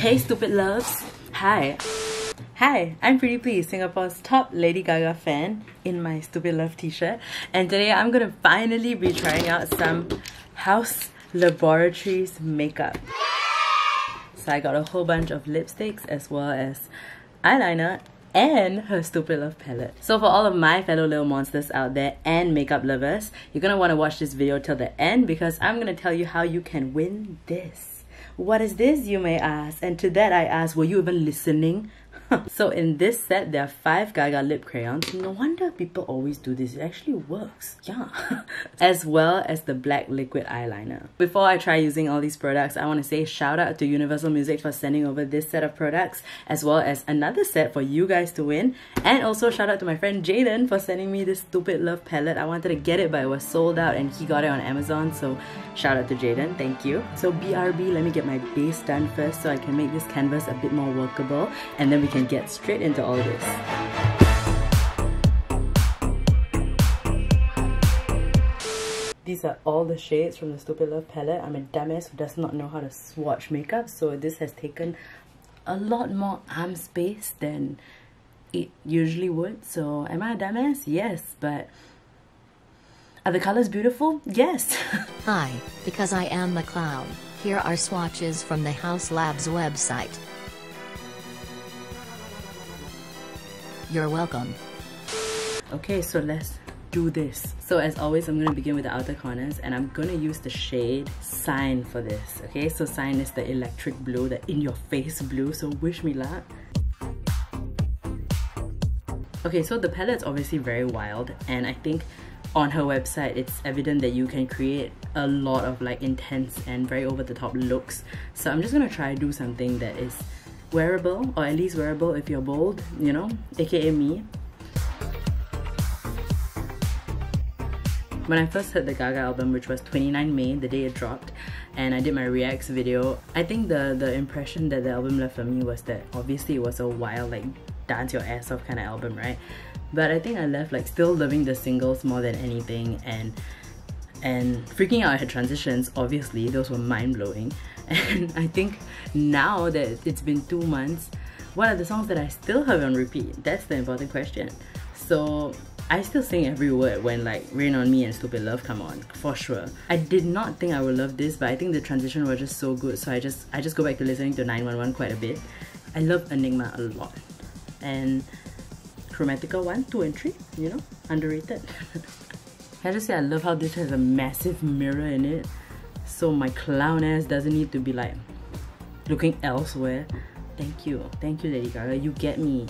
Hey stupid loves! Hi! Hi, I'm Preetipls, Singapore's top Lady Gaga fan in my Stupid Love t-shirt and today I'm gonna finally be trying out some Haus Laboratories makeup. So I got a whole bunch of lipsticks as well as eyeliner and her Stupid Love palette. So for all of my fellow little monsters out there and makeup lovers, you're gonna wanna watch this video till the end because I'm gonna tell you how you can win this. What is this, you may ask? And to that I ask, were you even listening? so in this set, there are five Gaga lip crayons. No wonder people always do this. It actually works. Yeah. as well as the black liquid eyeliner. Before I try using all these products, I want to say shout out to Universal Music for sending over this set of products, as well as another set for you guys to win. And also shout out to my friend Jaden for sending me this Stupid Love palette. I wanted to get it, but it was sold out and he got it on Amazon. So shout out to Jaden. Thank you. So BRB, let me get my base done first so I can make this canvas a bit more workable. And then we can can get straight into all this. These are all the shades from the Stupid Love palette. I'm a dumbass who does not know how to swatch makeup, so this has taken a lot more arm space than it usually would. So am I a dumbass? Yes, but are the colors beautiful? Yes. Hi, because I am a clown, here are swatches from the Haus Labs website. You're welcome. Okay, so let's do this. So as always, I'm gonna begin with the outer corners and I'm gonna use the shade Sign for this. Okay, so Sign is the electric blue, the in-your-face blue, so wish me luck. Okay, so the palette's obviously very wild and I think on her website it's evident that you can create a lot of like intense and very over-the-top looks. So I'm just gonna try to do something that is wearable or at least wearable if you're bold you know aka me. When I first heard the Gaga album which was 29 May the day it dropped and I did my reacts video I think the the impression that the album left for me was that obviously it was a wild like dance your ass off kind of album right? But I think I left like still loving the singles more than anything and and freaking out at her transitions obviously those were mind-blowing and I think now that it's been two months, what are the songs that I still have on repeat? That's the important question. So I still sing every word when like Rain on Me and Stupid Love come on, for sure. I did not think I would love this, but I think the transition was just so good, so I just I just go back to listening to 911 quite a bit. I love Enigma a lot. And Chromatica 1, 2 and 3, you know, underrated. Can I just say I love how this has a massive mirror in it so my clown ass doesn't need to be like looking elsewhere thank you thank you lady gaga you get me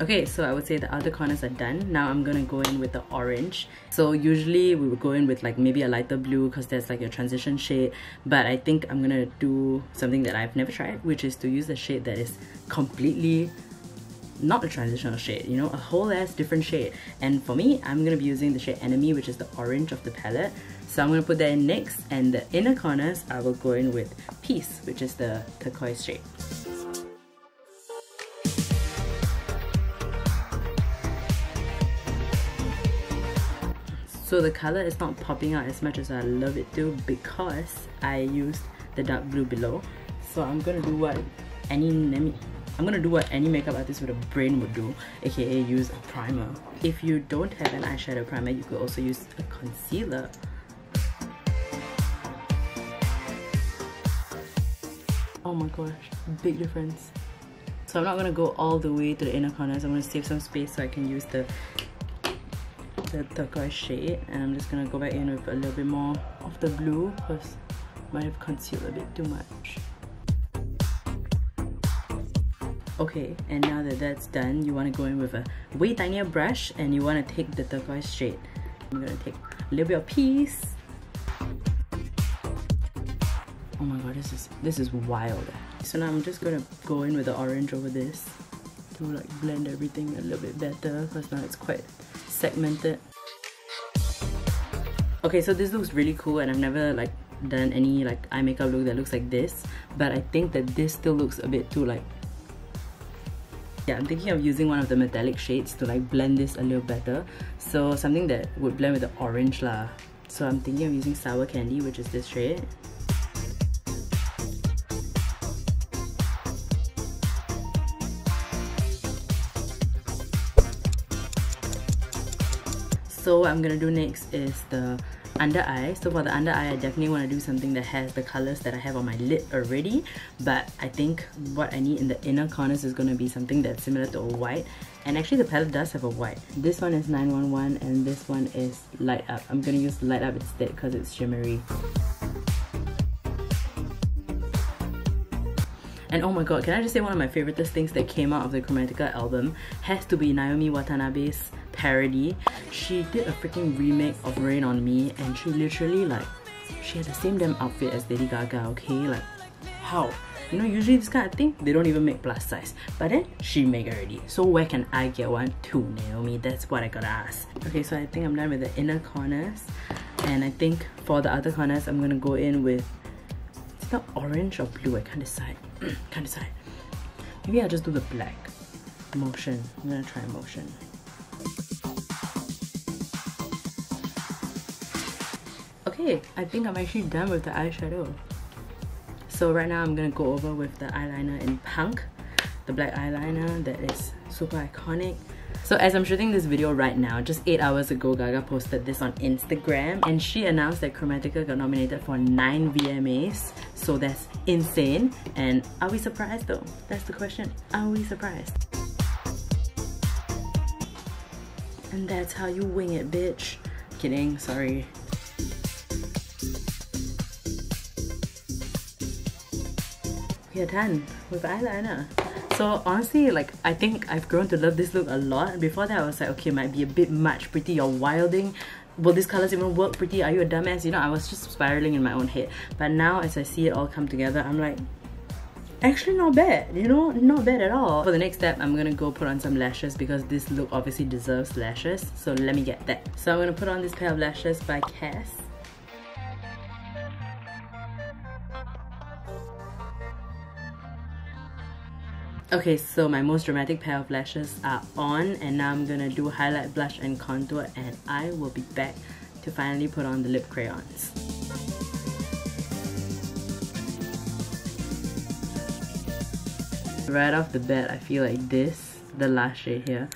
Okay, so I would say the outer corners are done. Now I'm gonna go in with the orange. So usually we would go in with like maybe a lighter blue because that's like a transition shade. But I think I'm gonna do something that I've never tried, which is to use a shade that is completely not a transitional shade, you know, a whole ass different shade. And for me, I'm to be using the shade Enemy, which is the orange of the palette. So I'm to put that in next, and the inner corners, I will go in with Peace, which is the turquoise shade. So the color is not popping out as much as I love it to because I used the dark blue below. So I'm gonna do what any I'm gonna do what any makeup artist with a brain would do, aka use a primer. If you don't have an eyeshadow primer, you could also use a concealer. Oh my gosh, big difference. So I'm not gonna go all the way to the inner corners, I'm gonna save some space so I can use the the turquoise shade and I'm just gonna go back in with a little bit more of the blue because I might have concealed a bit too much. Okay, and now that that's done, you want to go in with a way tinier brush and you want to take the turquoise shade. I'm going to take a little bit of Peace. Oh my god, this is this is wild. So now I'm just going to go in with the orange over this to like blend everything a little bit better because now it's quite segmented. Okay, so this looks really cool and I've never like done any like eye makeup look that looks like this but I think that this still looks a bit too like yeah, I'm thinking of using one of the metallic shades to like blend this a little better. So something that would blend with the orange lah. So I'm thinking of using Sour Candy, which is this shade. So what I'm gonna do next is the under eye. So for the under eye, I definitely want to do something that has the colors that I have on my lid already. But I think what I need in the inner corners is going to be something that's similar to a white. And actually the palette does have a white. This one is 911 and this one is light up. I'm going to use light up instead because it's shimmery. And oh my god, can I just say one of my favorite things that came out of the Chromatica album has to be Naomi Watanabe's parody. She did a freaking remake of Rain on Me and she literally like, she had the same damn outfit as Lady Gaga, okay? Like, how? You know, usually this kind of thing, they don't even make plus size. But then, she make already. So where can I get one too, Naomi? That's what I gotta ask. Okay, so I think I'm done with the inner corners. And I think for the other corners, I'm gonna go in with it's not orange or blue, I can't decide. can't decide. Maybe I'll just do the black. Motion. I'm gonna try motion. Okay, I think I'm actually done with the eyeshadow. So right now I'm gonna go over with the eyeliner in Punk. The black eyeliner that is super iconic. So as I'm shooting this video right now, just 8 hours ago, Gaga posted this on Instagram and she announced that Chromatica got nominated for 9 VMAs. So that's insane. And are we surprised though? That's the question. Are we surprised? And that's how you wing it, bitch. Kidding, sorry. Are done with eyeliner. So honestly, like I think I've grown to love this look a lot. Before that, I was like, okay, might be a bit much pretty. You're wilding. Will these colors even work pretty? Are you a dumbass? You know, I was just spiraling in my own head. But now, as I see it all come together, I'm like, actually not bad. You know, not bad at all. For the next step, I'm gonna go put on some lashes because this look obviously deserves lashes. So let me get that. So I'm gonna put on this pair of lashes by Cass. Okay, so my most dramatic pair of lashes are on and now I'm gonna do highlight, blush and contour and I will be back to finally put on the lip crayons. Right off the bat, I feel like this, the lash shade here,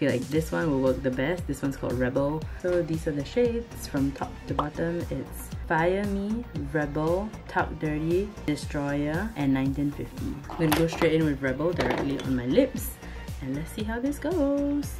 feel like this one will work the best. This one's called Rebel. So these are the shades from top to bottom. It's Fire Me, Rebel, Talk Dirty, Destroyer, and 1950. I'm gonna go straight in with Rebel directly on my lips, and let's see how this goes.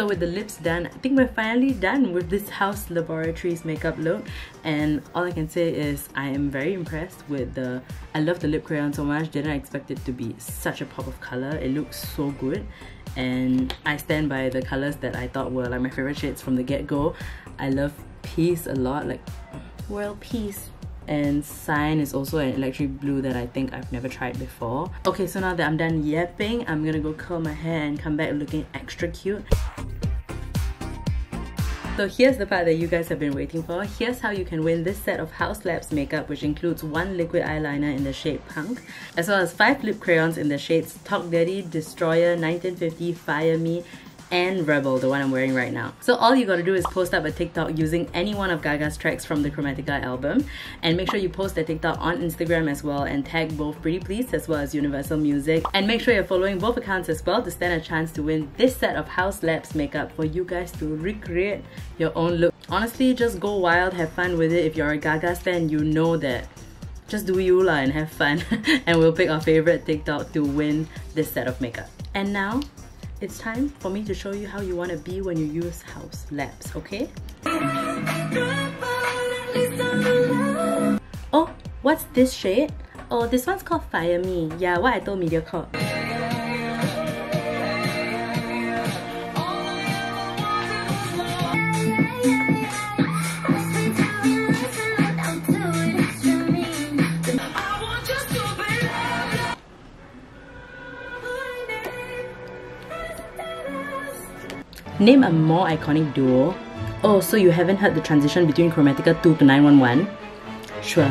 So with the lips done, I think we're finally done with this Haus Laboratories makeup look. And all I can say is I am very impressed with the I love the lip crayon so much. Didn't expect it to be such a pop of color. It looks so good. And I stand by the colors that I thought were like my favorite shades from the get-go. I love Peace a lot like World Peace. and Sign is also an electric blue that I think I've never tried before. Okay, so now that I'm done yapping, I'm gonna go curl my hair and come back looking extra cute. So here's the part that you guys have been waiting for. Here's how you can win this set of Haus Labs makeup which includes one liquid eyeliner in the shade Punk as well as five lip crayons in the shades Talk Dirty, Destroyer, 1950, Fire Me and Rebel, the one I'm wearing right now. So all you gotta do is post up a TikTok using any one of Gaga's tracks from the Chromatica album and make sure you post the TikTok on Instagram as well and tag both Preetipls as well as Universal Music and make sure you're following both accounts as well to stand a chance to win this set of Haus Labs makeup for you guys to recreate your own look. Honestly, just go wild, have fun with it. If you're a Gaga fan, you know that just do you lah and have fun and we'll pick our favorite TikTok to win this set of makeup. And now, it's time for me to show you how you want to be when you use Haus Labs, okay? Oh, what's this shade? Oh, this one's called Fire Me. Yeah, what I told Mediacorp. Name a more iconic duo. Oh, so you haven't heard the transition between Chromatica 2 to 911? Sure.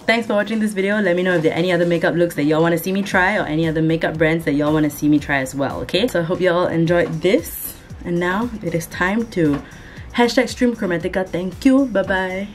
Thanks for watching this video. Let me know if there are any other makeup looks that y'all want to see me try or any other makeup brands that y'all want to see me try as well, okay? So I hope y'all enjoyed this. And now it is time to hashtag stream Chromatica. Thank you. Bye-bye.